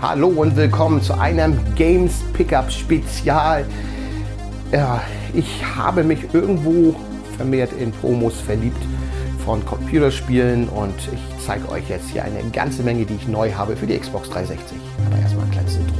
Hallo und willkommen zu einem Games Pickup Spezial. Ja, ich habe mich irgendwo vermehrt in Promos verliebt von Computerspielen und ich zeige euch jetzt hier eine ganze Menge, die ich neu habe für die Xbox 360. Aber erstmal ein kleines Intro.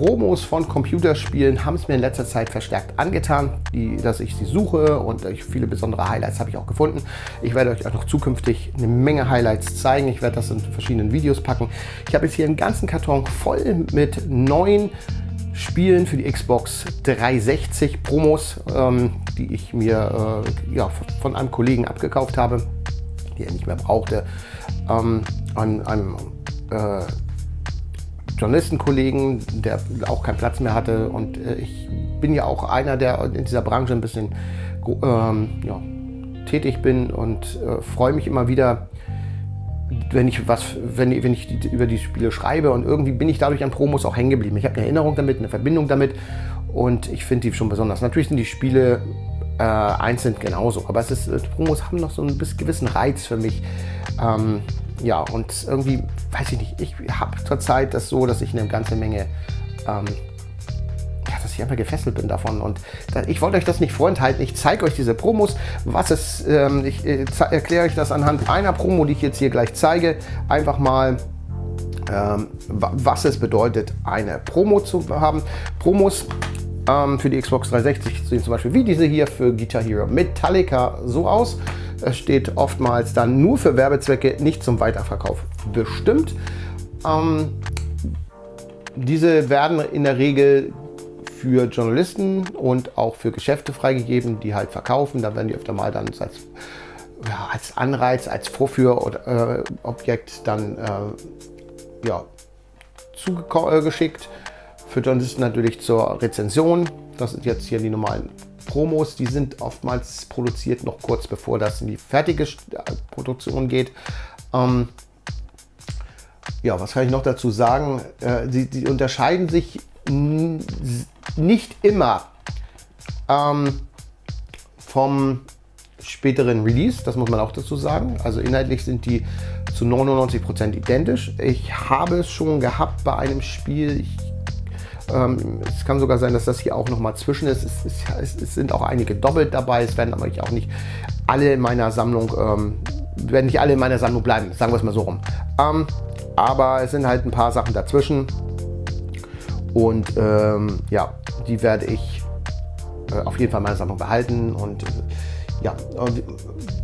Promos von Computerspielen haben es mir in letzter Zeit verstärkt angetan, die, dass ich sie suche und ich, viele besondere Highlights habe ich auch gefunden. Ich werde euch auch noch zukünftig eine Menge Highlights zeigen. Ich werde das in verschiedenen Videos packen. Ich habe jetzt hier einen ganzen Karton voll mit neuen Spielen für die Xbox 360 Promos, ähm, die ich mir äh, ja, von einem Kollegen abgekauft habe, die er nicht mehr brauchte. Ähm, an einem äh, Journalistenkollegen, der auch keinen Platz mehr hatte. Und äh, ich bin ja auch einer, der in dieser Branche ein bisschen ähm, ja, tätig bin und äh, freue mich immer wieder, wenn ich was, wenn, wenn ich die, über die Spiele schreibe und irgendwie bin ich dadurch an Promos auch hängen geblieben. Ich habe eine Erinnerung damit, eine Verbindung damit und ich finde die schon besonders. Natürlich sind die Spiele äh, einzeln genauso, aber es ist, äh, Promos haben noch so einen gewissen Reiz für mich. Ähm, ja, und irgendwie, weiß ich nicht, ich habe zurzeit das so, dass ich eine ganze Menge, ähm, ja, dass ich einfach gefesselt bin davon. Und da, ich wollte euch das nicht vorenthalten. Ich zeige euch diese Promos. Was es, ähm, ich äh, erkläre euch das anhand einer Promo, die ich jetzt hier gleich zeige. Einfach mal, ähm, was es bedeutet, eine Promo zu haben. Promos ähm, für die Xbox 360 sehen zum Beispiel wie diese hier für Guitar Hero Metallica so aus. Steht oftmals dann nur für Werbezwecke, nicht zum Weiterverkauf bestimmt. Ähm, diese werden in der Regel für Journalisten und auch für Geschäfte freigegeben, die halt verkaufen. Da werden die öfter mal dann als, ja, als Anreiz, als Vorführobjekt äh, dann äh, ja, zugeschickt. Für Journalisten natürlich zur Rezension. Das sind jetzt hier die normalen Promos, die sind oftmals produziert noch kurz bevor das in die fertige Produktion geht. Ähm, ja, was kann ich noch dazu sagen? Äh, unterscheiden sich nicht immer ähm, vom späteren Release, das muss man auch dazu sagen. Also inhaltlich sind die zu 99% identisch. Ich habe es schon gehabt bei einem Spiel, ich ähm, es kann sogar sein, dass das hier auch noch mal zwischen ist. Es, es, es, sind auch einige doppelt dabei. Es werden aber auch nicht alle in meiner Sammlung, ähm, werden nicht alle in meiner Sammlung bleiben, sagen wir es mal so rum. Ähm, aber es sind halt ein paar Sachen dazwischen. Und ähm, ja, die werde ich äh, auf jeden Fall in meiner Sammlung behalten. Und äh, ja,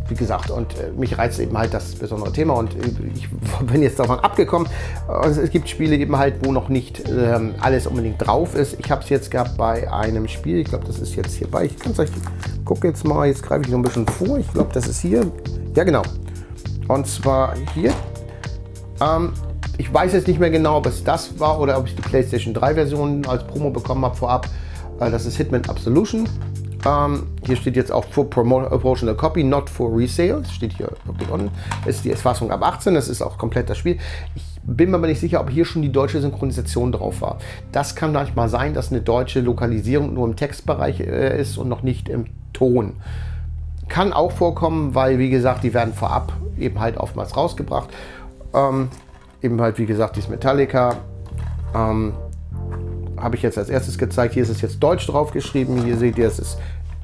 wie gesagt, und äh, mich reizt eben halt das besondere Thema und äh, ich bin jetzt davon abgekommen. Es gibt Spiele eben halt, wo noch nicht ähm, alles unbedingt drauf ist. Ich habe es jetzt gehabt bei einem Spiel, ich glaube, das ist jetzt hier bei, ich kann es euch, gucke jetzt mal, jetzt greife ich so ein bisschen vor, ich glaube, das ist hier, ja genau, und zwar hier. Ähm, ich weiß jetzt nicht mehr genau, ob es das war oder ob ich die PlayStation 3 Version als Promo bekommen habe vorab. Äh, das ist Hitman Absolution. Ähm, hier steht jetzt auch for promotional copy, not for resale. Das steht hier wirklich unten. Ist die Fassung ab 18, das ist auch komplett das Spiel. Ich bin mir aber nicht sicher, ob hier schon die deutsche Synchronisation drauf war. Das kann manchmal sein, dass eine deutsche Lokalisierung nur im Textbereich äh, ist und noch nicht im Ton. Kann auch vorkommen, weil, wie gesagt, die werden vorab eben halt oftmals rausgebracht. Ähm, eben halt, wie gesagt, dieses Metallica. Ähm, habe ich jetzt als erstes gezeigt. Hier ist es jetzt Deutsch drauf geschrieben. Hier seht ihr, es ist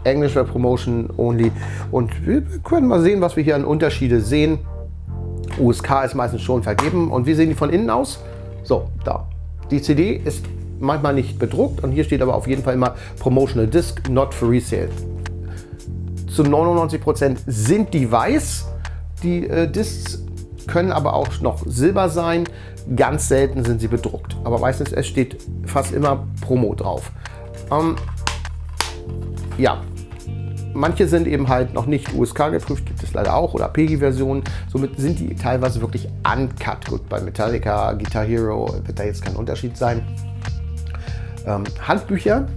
Englisch für Promotion only. Und wir können mal sehen, was wir hier an Unterschiede sehen. USK ist meistens schon vergeben. Und wie sehen die von innen aus? So, da. Die CD ist manchmal nicht bedruckt und hier steht aber auf jeden Fall immer Promotional Disc, not for resale. Zu 99% sind die weiß. Die äh, Discs können aber auch noch silber sein. Ganz selten sind sie bedruckt. Aber meistens es steht fast immer Promo drauf. Ähm, ja, manche sind eben halt noch nicht USK geprüft, gibt es leider auch, oder PEGI-Versionen. Somit sind die teilweise wirklich uncut. Gut, bei Metallica, Guitar Hero wird da jetzt kein Unterschied sein. Ähm, Handbücher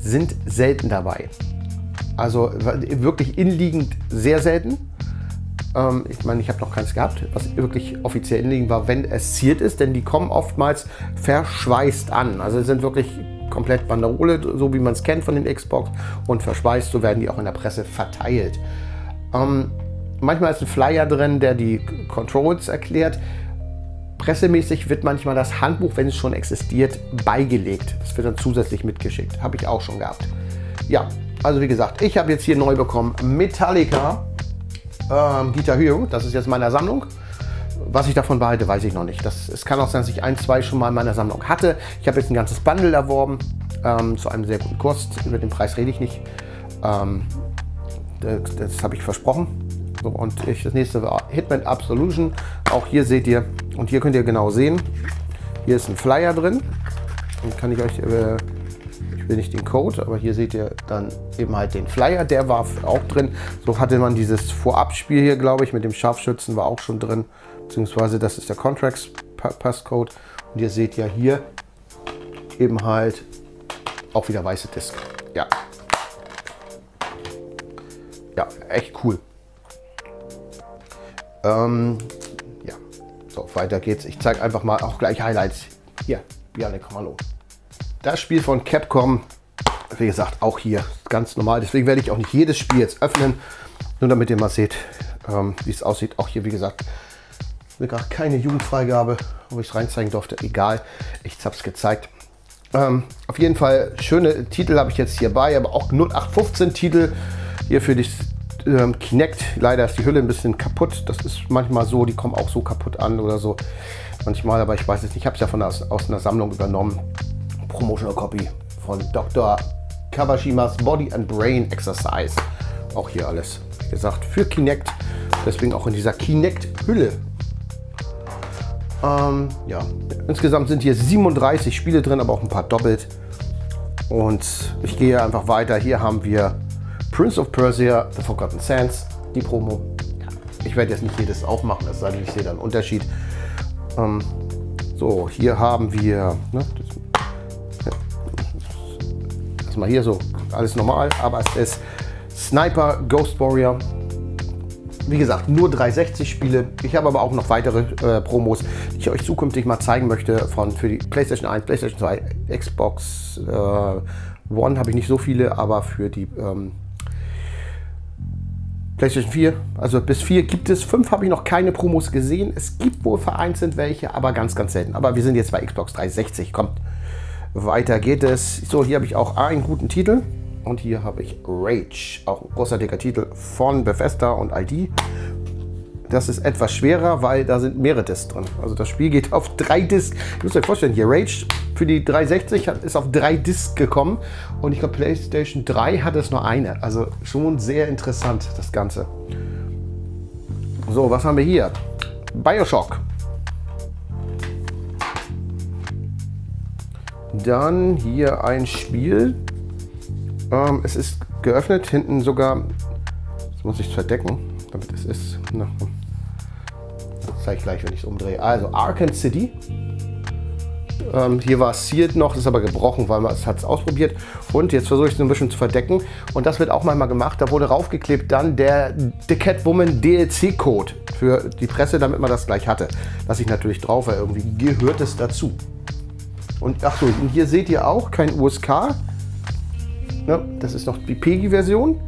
sind selten dabei. Also wirklich inliegend sehr selten. Ähm, ich meine, ich habe noch keins gehabt, was wirklich offiziell inliegend war, wenn es ziert ist, denn die kommen oftmals verschweißt an. Also sind wirklich komplett Banderole, so wie man es kennt von den Xbox und verschweißt, so werden die auch in der Presse verteilt. Ähm, manchmal ist ein Flyer drin, der die Controls erklärt. Pressemäßig wird manchmal das Handbuch, wenn es schon existiert, beigelegt. Das wird dann zusätzlich mitgeschickt. Habe ich auch schon gehabt. Ja, also wie gesagt, ich habe jetzt hier neu bekommen Metallica ähm, Guitar Hero. Das ist jetzt meiner Sammlung. Was ich davon behalte, weiß ich noch nicht. Das, es kann auch sein, dass ich ein, zwei schon mal in meiner Sammlung hatte. Ich habe jetzt ein ganzes Bundle erworben ähm, zu einem sehr guten Kurs. Über den Preis rede ich nicht. Ähm, das, das habe ich versprochen. So, und ich, das nächste war Hitman Absolution. Auch hier seht ihr, und hier könnt ihr genau sehen, hier ist ein Flyer drin. Und kann ich euch, äh, ich will nicht den Code, aber hier seht ihr dann eben halt den Flyer, der war auch drin. So hatte man dieses Vorabspiel hier, glaube ich, mit dem Scharfschützen war auch schon drin. Beziehungsweise das ist der Contracts Passcode. Und ihr seht ja hier eben halt auch wieder weiße Disk. Ja. Ja, echt cool. Ähm, ja, so, weiter geht's. Ich zeige einfach mal auch gleich Highlights. Hier, Biane, komm mal Das Spiel von Capcom, wie gesagt, auch hier ganz normal. Deswegen werde ich auch nicht jedes Spiel jetzt öffnen. Nur damit ihr mal seht, ähm, wie es aussieht. Auch hier, wie gesagt, mir gerade keine Jugendfreigabe, wo ich es reinzeigen durfte. Egal, ich habe es gezeigt. Ähm, auf jeden Fall schöne Titel habe ich jetzt hier bei, aber auch 0815 Titel hier für die ähm, Kinect. Leider ist die Hülle ein bisschen kaputt. Das ist manchmal so, die kommen auch so kaputt an oder so. Manchmal, aber ich weiß es nicht. Ich habe es ja von aus, aus einer Sammlung übernommen. Promotional Copy von Dr. Kawashimas Body and Brain Exercise. Auch hier alles, wie gesagt, für Kinect. Deswegen auch in dieser Kinect-Hülle. Ähm, ja, insgesamt sind hier 37 Spiele drin, aber auch ein paar doppelt. Und ich gehe einfach weiter. Hier haben wir Prince of Persia, The Forgotten Sands, die Promo. Ich werde jetzt nicht jedes aufmachen, es sei denn, ich sehe da einen Unterschied. Ähm, so, hier haben wir, ne, das, das mal hier so, alles normal, aber es ist Sniper Ghost Warrior. Wie gesagt, nur 360 Spiele. Ich habe aber auch noch weitere äh, Promos, die ich euch zukünftig mal zeigen möchte von für die PlayStation 1, PlayStation 2, Xbox äh, One habe ich nicht so viele, aber für die ähm, PlayStation 4, also bis 4 gibt es. 5 habe ich noch keine Promos gesehen. Es gibt wohl vereinzelt welche, aber ganz, ganz selten. Aber wir sind jetzt bei Xbox 360. Kommt, weiter geht es. So, hier habe ich auch einen guten Titel. Und hier habe ich Rage, auch ein großartiger Titel von Bethesda und ID. Das ist etwas schwerer, weil da sind mehrere Discs drin. Also das Spiel geht auf drei Discs. Ihr müsst euch vorstellen, hier Rage für die 360 ist auf drei Discs gekommen und ich glaube PlayStation 3 hat es nur eine. Also schon sehr interessant das Ganze. So, was haben wir hier? Bioshock. Dann hier ein Spiel. Ähm, es ist geöffnet, hinten sogar, das muss ich verdecken, damit es ist. Na, das zeige ich gleich, wenn ich es umdrehe. Also Arkham City. Ähm, hier war es sealed noch, ist aber gebrochen, weil man es hat es ausprobiert. Und jetzt versuche ich es ein bisschen zu verdecken. Und das wird auch manchmal gemacht. Da wurde raufgeklebt dann der The Catwoman DLC-Code für die Presse, damit man das gleich hatte. Lasse ich natürlich drauf, weil irgendwie gehört es dazu. Und ach so, und hier seht ihr auch kein USK. Ja, das ist noch die PEGI-Version.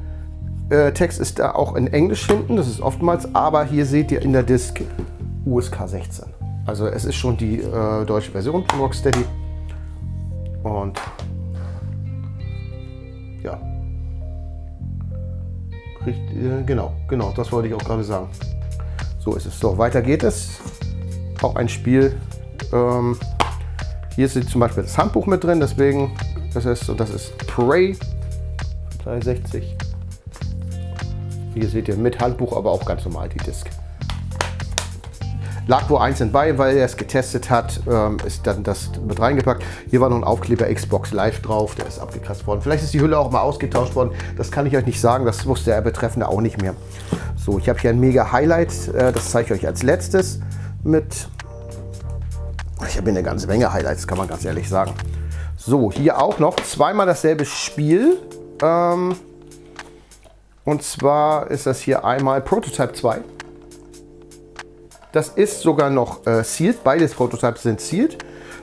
Äh, Text ist da auch in Englisch hinten, das ist oftmals, aber hier seht ihr in der Disk USK 16. Also es ist schon die äh, deutsche Version von Rocksteady. Und ja. Richtig, äh, genau, genau, das wollte ich auch gerade sagen. So ist es. So, weiter geht es. Auch ein Spiel. Ähm, hier ist zum Beispiel das Handbuch mit drin, deswegen das ist, und das ist Prey 360. Hier seht ihr mit Handbuch, aber auch ganz normal die Disk. Lag wo einzeln bei, weil er es getestet hat, ähm, ist dann das mit reingepackt. Hier war noch ein Aufkleber Xbox Live drauf, der ist abgekratzt worden. Vielleicht ist die Hülle auch mal ausgetauscht worden, das kann ich euch nicht sagen, das wusste der Betreffende auch nicht mehr. So, ich habe hier ein mega Highlight, äh, das zeige ich euch als letztes mit. Ich habe hier eine ganze Menge Highlights, kann man ganz ehrlich sagen. So, hier auch noch zweimal dasselbe Spiel. Ähm, und zwar ist das hier einmal Prototype 2. Das ist sogar noch äh, sealed. Beides Prototypes sind sealed.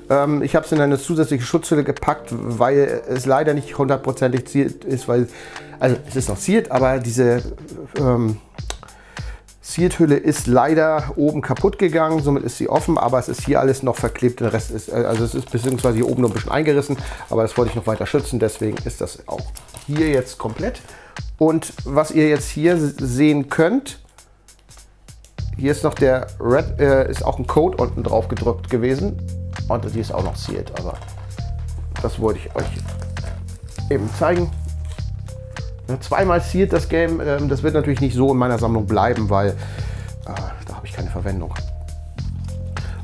Ähm, ich habe es in eine zusätzliche Schutzhülle gepackt, weil es leider nicht hundertprozentig zielt ist, weil, also es ist noch zielt, aber diese ähm, Sealed-Hülle ist leider oben kaputt gegangen, somit ist sie offen, aber es ist hier alles noch verklebt. Der Rest ist, äh, also es ist beziehungsweise hier oben noch ein bisschen eingerissen, aber das wollte ich noch weiter schützen, deswegen ist das auch hier jetzt komplett. Und was ihr jetzt hier sehen könnt, hier ist noch der Red, äh, ist auch ein Code unten drauf gedrückt gewesen. Und die ist auch noch sealed, aber das wollte ich euch eben zeigen. Zweimal sealed das Game. Ähm, das wird natürlich nicht so in meiner Sammlung bleiben, weil äh, da habe ich keine Verwendung.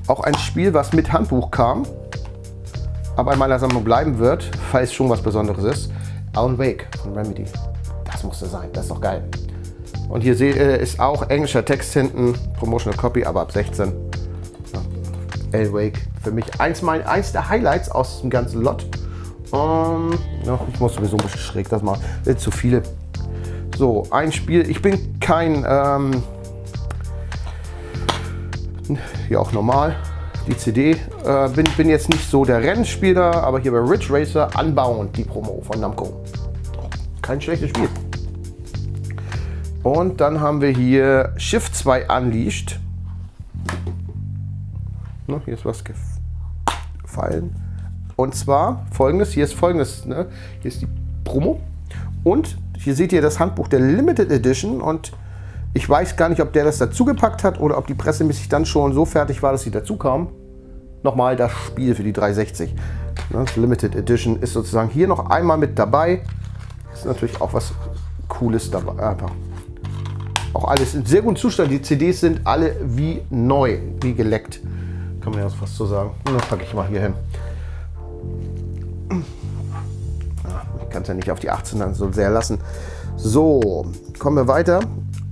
Auch ein Spiel, was mit Handbuch kam, aber in meiner Sammlung bleiben wird, falls schon was Besonderes ist. Alan Wake von Remedy. Das musste sein, das ist doch geil. Und hier äh, ist auch englischer Text hinten, Promotional Copy, aber ab 16. Ja. L-Wake, für mich eins, mein, eins der Highlights aus dem ganzen Lot. Ähm, ja, ich muss sowieso ein bisschen schräg das machen, zu viele. So, ein Spiel, ich bin kein, ähm, ja auch normal, die CD. Äh, bin, bin jetzt nicht so der Rennspieler, aber hier bei Ridge Racer anbauend die Promo von Namco. Kein schlechtes Spiel. Und dann haben wir hier Shift 2 Unleashed. Ne, hier ist was gefallen. Und zwar folgendes, hier ist folgendes, ne? hier ist die Promo. Und hier seht ihr das Handbuch der Limited Edition und ich weiß gar nicht, ob der das dazugepackt hat oder ob die pressemäßig dann schon so fertig war, dass sie dazu kam. Nochmal das Spiel für die 360. Ne? Limited Edition ist sozusagen hier noch einmal mit dabei. Ist natürlich auch was Cooles dabei. Einfach auch alles in sehr gutem Zustand. Die CDs sind alle wie neu, wie geleckt. Kann man ja fast so sagen. Das packe ich mal hier hin. Kann es ja nicht auf die 18 dann so sehr lassen. So, kommen wir weiter.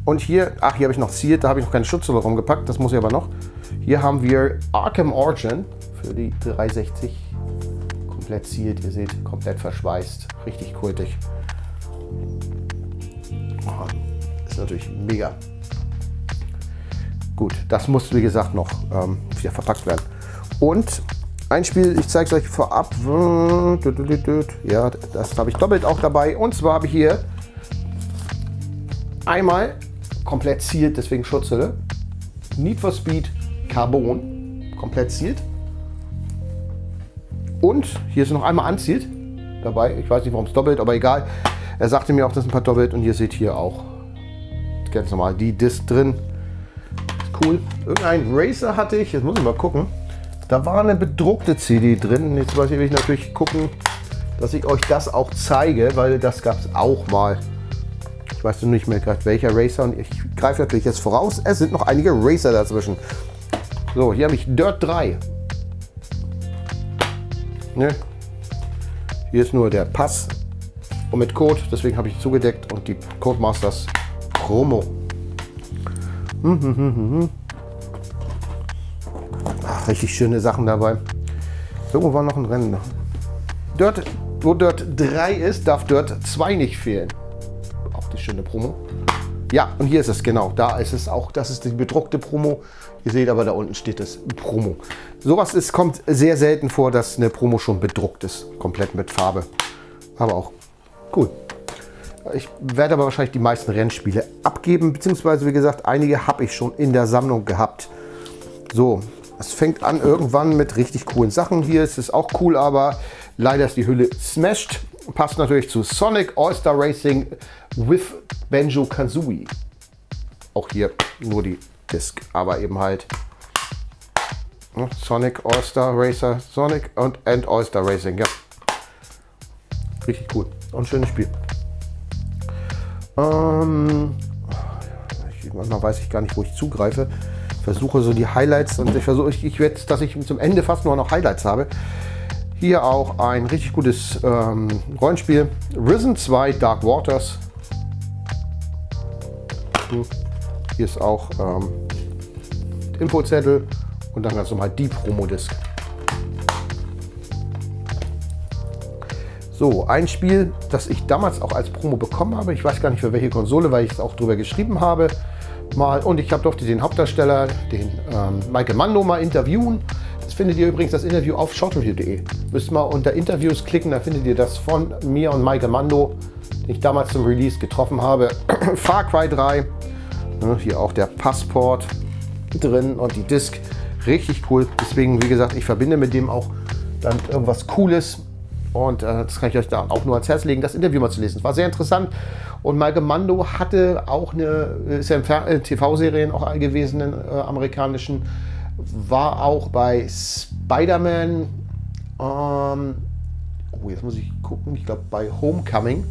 Und hier, ach, hier habe ich noch Sealed, da habe ich noch keine Schutzhülle rumgepackt, das muss ich aber noch. Hier haben wir Arkham Origin für die 360. Komplett Sealed, ihr seht, komplett verschweißt. Richtig kultig natürlich mega. Gut, das muss wie gesagt noch ähm, wieder verpackt werden. Und ein Spiel, ich zeige es euch vorab. Ja, das habe ich doppelt auch dabei. Und zwar habe ich hier einmal komplett zielt, deswegen Schutzhülle. Need for Speed Carbon, komplett zielt. Und hier ist noch einmal anzielt dabei. Ich weiß nicht, warum es doppelt, aber egal. Er sagte mir auch, dass ein paar doppelt und ihr seht hier auch ganz normal die Disc drin. Ist cool. Irgendein Racer hatte ich, jetzt muss ich mal gucken. Da war eine bedruckte CD drin. Jetzt weiß ich, will ich natürlich gucken, dass ich euch das auch zeige, weil das gab es auch mal. Ich weiß nicht mehr gerade welcher Racer und ich greife natürlich jetzt voraus. Es sind noch einige Racer dazwischen. So, hier habe ich Dirt 3. Ne? Hier ist nur der Pass und mit Code, deswegen habe ich zugedeckt und die Codemasters Promo. Hm, hm, hm, richtig schöne Sachen dabei. Irgendwo war noch ein Rennen. Dirt, wo Dirt 3 ist, darf Dirt 2 nicht fehlen. Auch die schöne Promo. Ja, und hier ist es, genau. Da ist es auch, das ist die bedruckte Promo. Ihr seht aber, da unten steht es Promo. Sowas ist, kommt sehr selten vor, dass eine Promo schon bedruckt ist. Komplett mit Farbe. Aber auch cool. Ich werde aber wahrscheinlich die meisten Rennspiele abgeben, beziehungsweise wie gesagt, einige habe ich schon in der Sammlung gehabt. So, es fängt an irgendwann mit richtig coolen Sachen. Hier ist es auch cool, aber leider ist die Hülle smashed. Passt natürlich zu Sonic All-Star Racing with Banjo Kazooie. Auch hier nur die Disc, aber eben halt Sonic All-Star Racer, Sonic und All-Star Racing, ja. Richtig cool und schönes Spiel. Ähm, manchmal weiß ich gar nicht, wo ich zugreife. Versuche so die Highlights und ich versuche, ich, ich werde, dass ich zum Ende fast nur noch Highlights habe. Hier auch ein richtig gutes ähm, Rollenspiel. Risen 2 Dark Waters. Hier ist auch ähm, Infozettel und dann ganz normal die Promo-Disc. So, ein Spiel, das ich damals auch als Promo bekommen habe. Ich weiß gar nicht für welche Konsole, weil ich es auch drüber geschrieben habe. Mal, und ich habe durfte den Hauptdarsteller, den ähm, Michael Mando, mal interviewen. findet ihr übrigens das Interview auf shortreview.de. Müsst mal unter Interviews klicken, da findet ihr das von mir und Michael Mando, den ich damals zum Release getroffen habe. Far Cry 3, hier auch der Passport drin und die Disc. Richtig cool. Deswegen, wie gesagt, ich verbinde mit dem auch dann irgendwas Cooles. Und äh, das kann ich euch da auch nur ans Herz legen, das Interview mal zu lesen. Es war sehr interessant. Und Michael Mando hatte auch eine, ist ja in äh, TV-Serien auch gewesen, in äh, amerikanischen, war auch bei Spider-Man, ähm, oh, jetzt muss ich gucken, ich glaube bei Homecoming,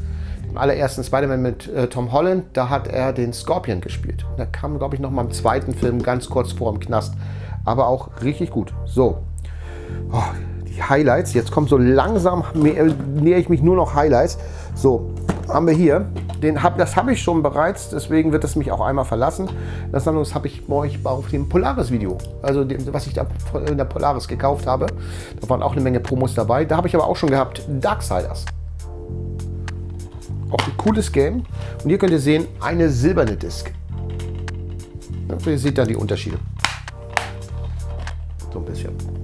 dem allerersten Spider-Man mit äh, Tom Holland, da hat er den Scorpion gespielt. Da kam, glaube ich, noch mal im zweiten Film ganz kurz vor im Knast. Aber auch richtig gut. So, oh, Highlights. Jetzt kommt so langsam, nähere ich mich nur noch Highlights. So, haben wir hier. Den hab, das habe ich schon bereits, deswegen wird es mich auch einmal verlassen. Das habe ich bei euch auf dem Polaris-Video, also dem, was ich da in der Polaris gekauft habe. Da waren auch eine Menge Promos dabei. Da habe ich aber auch schon gehabt Darksiders. Auch ein cooles Game. Und hier könnt ihr sehen, eine silberne Disc. Ja, ihr seht da die Unterschiede. So ein bisschen.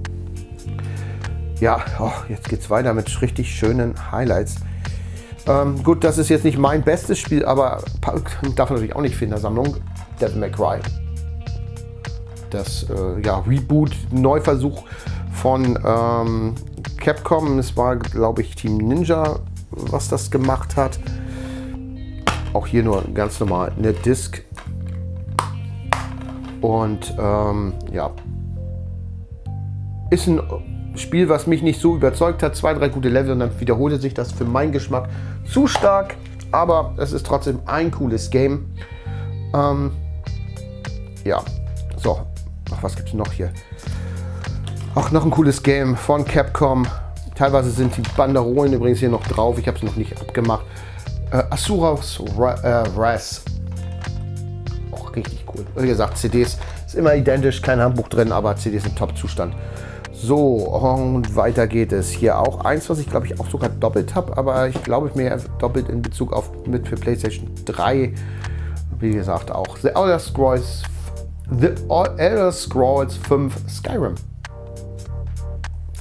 Ja, oh, jetzt geht es weiter mit richtig schönen Highlights. Ähm, gut, das ist jetzt nicht mein bestes Spiel, aber darf natürlich auch nicht fehlen in der Sammlung. Devil May Cry. Das äh, ja, Reboot, Neuversuch von ähm, Capcom. Es war, glaube ich, Team Ninja, was das gemacht hat. Auch hier nur ganz normal eine Disc. Und ähm, ja, ist ein Spiel, was mich nicht so überzeugt hat. Zwei, drei gute Level und dann wiederholte sich das für meinen Geschmack zu stark. Aber es ist trotzdem ein cooles Game. Ähm, ja, so. Ach, was gibt es noch hier? Ach, noch ein cooles Game von Capcom. Teilweise sind die Banderolen übrigens hier noch drauf. Ich habe es noch nicht abgemacht. Äh, Asuras Raz. Auch richtig cool. Wie gesagt, CDs ist immer identisch, kein Handbuch drin, aber CDs im Top-Zustand. So, und weiter geht es. Hier auch eins, was ich glaube ich auch sogar doppelt habe, aber ich glaube mir doppelt in Bezug auf mit für PlayStation 3. Wie gesagt, auch The Elder Scrolls, The Elder Scrolls 5 Skyrim.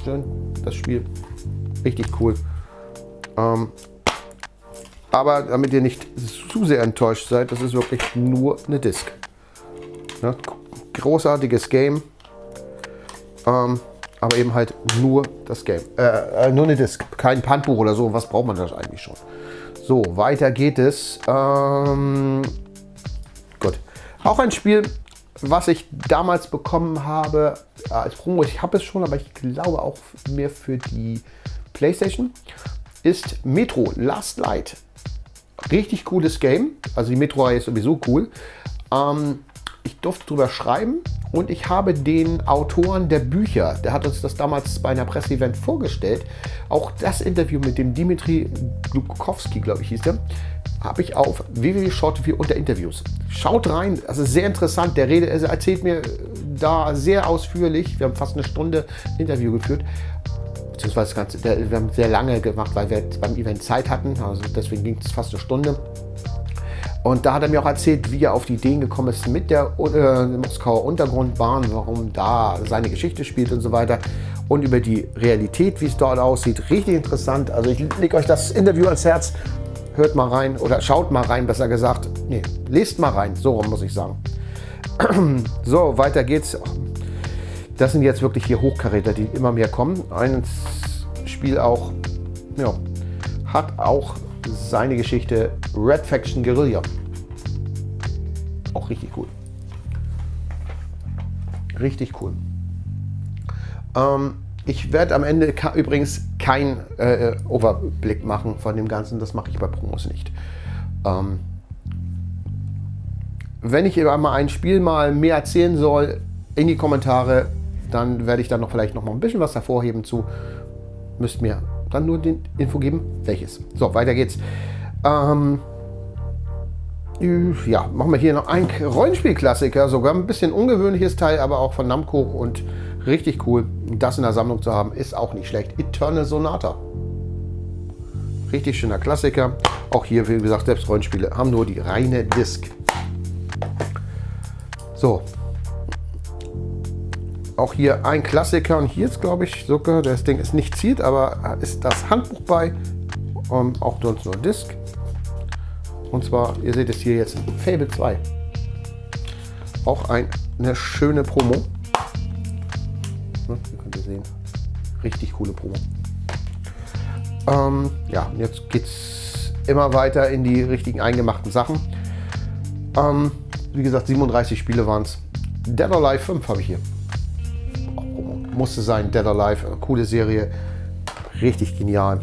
Schön, das Spiel. Richtig cool. Ähm, aber damit ihr nicht zu sehr enttäuscht seid, das ist wirklich nur eine Disc. Ne? Großartiges Game. Ähm, aber eben halt nur das Game. Äh, äh, nur eine Disc, kein Handbuch oder so. Was braucht man das eigentlich schon? So, weiter geht es. Ähm, gut. Auch ein Spiel, was ich damals bekommen habe äh, als Promo. Ich habe es schon, aber ich glaube auch mehr für die PlayStation. Ist Metro Last Light. Richtig cooles Game. Also die Metro-Reihe ist sowieso cool. Ähm, ich durfte drüber schreiben und ich habe den Autoren der Bücher, der hat uns das damals bei einer Presseevent vorgestellt, auch das Interview mit dem Dimitri Glukowski, glaube ich, hieß der, habe ich auf www.shortreview unter Interviews. Schaut rein, das ist sehr interessant. Der Rede, also erzählt mir da sehr ausführlich. Wir haben fast eine Stunde Interview geführt. Beziehungsweise ganz, wir haben sehr lange gemacht, weil wir beim Event Zeit hatten. Also deswegen ging es fast eine Stunde. Und da hat er mir auch erzählt, wie er auf die Ideen gekommen ist mit der äh, Moskauer Untergrundbahn, warum da seine Geschichte spielt und so weiter. Und über die Realität, wie es dort aussieht. Richtig interessant. Also ich lege euch das Interview ans Herz. Hört mal rein oder schaut mal rein, besser gesagt. Nee, lest mal rein. So rum muss ich sagen. so, weiter geht's. Das sind jetzt wirklich hier Hochkaräter, die immer mehr kommen. Ein Spiel auch, ja, hat auch seine Geschichte Red Faction Guerilla. Auch richtig cool. Richtig cool. Ähm, ich werde am Ende übrigens keinen äh, Overblick machen von dem Ganzen. Das mache ich bei Promos nicht. Ähm, wenn ich einmal ein Spiel mal mehr erzählen soll, in die Kommentare, dann werde ich dann noch vielleicht noch mal ein bisschen was hervorheben zu. Müsst mir dann nur den Info geben, welches. So, weiter geht's. Ähm, ja, machen wir hier noch ein Rollenspielklassiker, sogar ein bisschen ungewöhnliches Teil, aber auch von Namco und richtig cool. Das in der Sammlung zu haben, ist auch nicht schlecht. Eternal Sonata. Richtig schöner Klassiker. Auch hier, wie gesagt, selbst Rollenspiele haben nur die reine Disc. So. Auch hier ein Klassiker und hier ist, glaube ich, sogar, das Ding ist nicht ziert, aber ist das Handbuch bei. Ähm, auch sonst nur Disc. Und zwar, ihr seht es hier jetzt, Fable 2. Auch ein, eine schöne Promo. Hier könnt ihr sehen. Richtig coole Promo. Ähm, ja, jetzt geht es immer weiter in die richtigen eingemachten Sachen. Ähm, wie gesagt, 37 Spiele waren es. Dead or Alive 5 habe ich hier. Musste sein, Dead Alive, coole Serie. Richtig genial.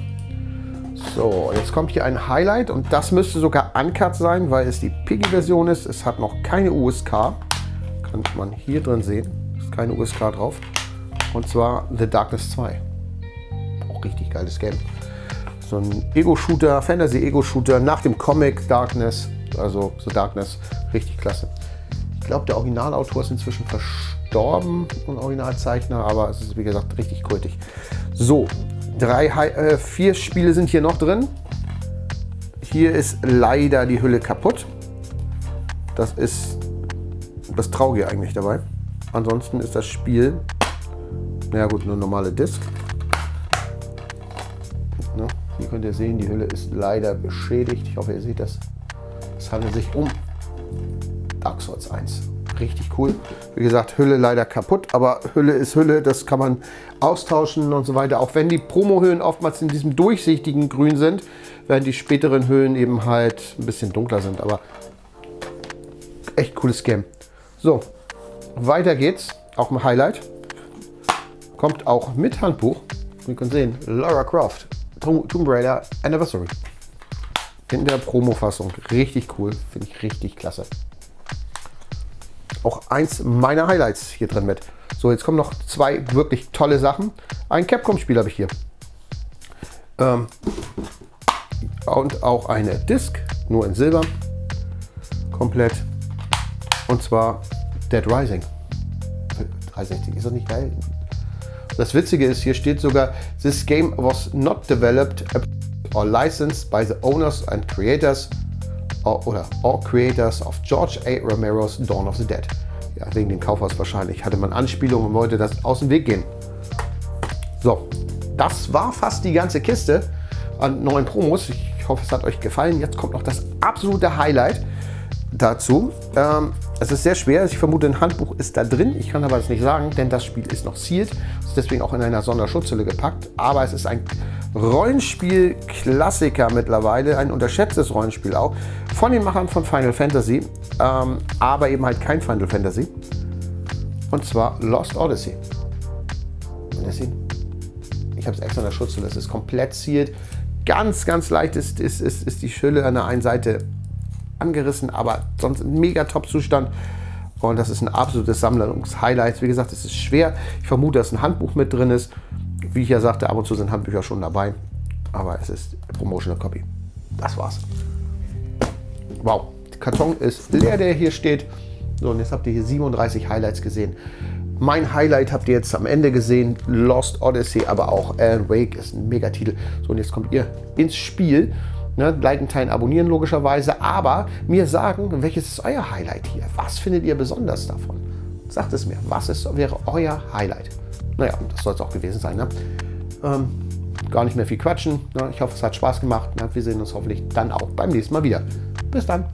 So, jetzt kommt hier ein Highlight und das müsste sogar Uncut sein, weil es die Piggy-Version ist. Es hat noch keine USK. Kann man hier drin sehen. Ist keine USK drauf. Und zwar The Darkness 2. Auch richtig geiles Game. So ein Ego-Shooter, Fantasy-Ego-Shooter nach dem Comic Darkness. Also The Darkness. Richtig klasse. Glaube, der Originalautor ist inzwischen verstorben, ein Originalzeichner, aber es ist wie gesagt richtig kultig. So, drei, äh, vier Spiele sind hier noch drin. Hier ist leider die Hülle kaputt. Das ist das Traurige eigentlich dabei. Ansonsten ist das Spiel, naja gut, nur normale Disc. Ne? Hier könnt ihr sehen, die Hülle ist leider beschädigt. Ich hoffe, ihr seht das. Es handelt sich um Dark Souls 1. Richtig cool. Wie gesagt, Hülle leider kaputt, aber Hülle ist Hülle, das kann man austauschen und so weiter. Auch wenn die Promo-Hüllen oftmals in diesem durchsichtigen Grün sind, während die späteren Hüllen eben halt ein bisschen dunkler sind. Aber echt cooles Game. So, weiter geht's. Auch ein Highlight. Kommt auch mit Handbuch. Wir können sehen, Lara Croft, Tomb Raider Anniversary. In der Promo-Fassung. Richtig cool. Finde ich richtig klasse auch eins meiner Highlights hier drin mit. So, jetzt kommen noch zwei wirklich tolle Sachen. Ein Capcom-Spiel habe ich hier. Ähm, und auch eine Disc, nur in Silber. Komplett. Und zwar Dead Rising. 360, ist das nicht geil? Das Witzige ist, hier steht sogar, this game was not developed or licensed by the owners and creators oder All Creators of George A. Romero's Dawn of the Dead. Ja, wegen dem Kaufhaus wahrscheinlich. Hatte man Anspielungen und wollte das aus dem Weg gehen. So, das war fast die ganze Kiste an neuen Promos. Ich hoffe, es hat euch gefallen. Jetzt kommt noch das absolute Highlight dazu. Ähm, es ist sehr schwer. Ich vermute, ein Handbuch ist da drin. Ich kann aber das nicht sagen, denn das Spiel ist noch sealed. Ist deswegen auch in einer Sonderschutzhülle gepackt. Aber es ist ein Rollenspiel-Klassiker mittlerweile, ein unterschätztes Rollenspiel auch, von den Machern von Final Fantasy, ähm, aber eben halt kein Final Fantasy. Und zwar Lost Odyssey. Ich habe es extra in der Schutzhülle, es ist komplett sealed. Ganz, ganz leicht ist, ist, ist, ist die Hülle an der einen Seite angerissen, aber sonst ein mega Top-Zustand. Und das ist ein absolutes Sammlungshighlight. Wie gesagt, es ist schwer. Ich vermute, dass ein Handbuch mit drin ist. Wie ich ja sagte, ab und zu sind Handbücher schon dabei. Aber es ist Promotional Copy. Das war's. Wow, der Karton ist leer, der hier steht. So, und jetzt habt ihr hier 37 Highlights gesehen. Mein Highlight habt ihr jetzt am Ende gesehen, Lost Odyssey, aber auch Alan Wake ist ein Megatitel. So, und jetzt kommt ihr ins Spiel. Ne, liken, teilen, abonnieren logischerweise, aber mir sagen, welches ist euer Highlight hier? Was findet ihr besonders davon? Sagt es mir, was ist, wäre euer Highlight? Naja, das soll es auch gewesen sein. Ne? Ähm, gar nicht mehr viel quatschen. Ne? Ich hoffe, es hat Spaß gemacht. Ne? Wir sehen uns hoffentlich dann auch beim nächsten Mal wieder. Bis dann.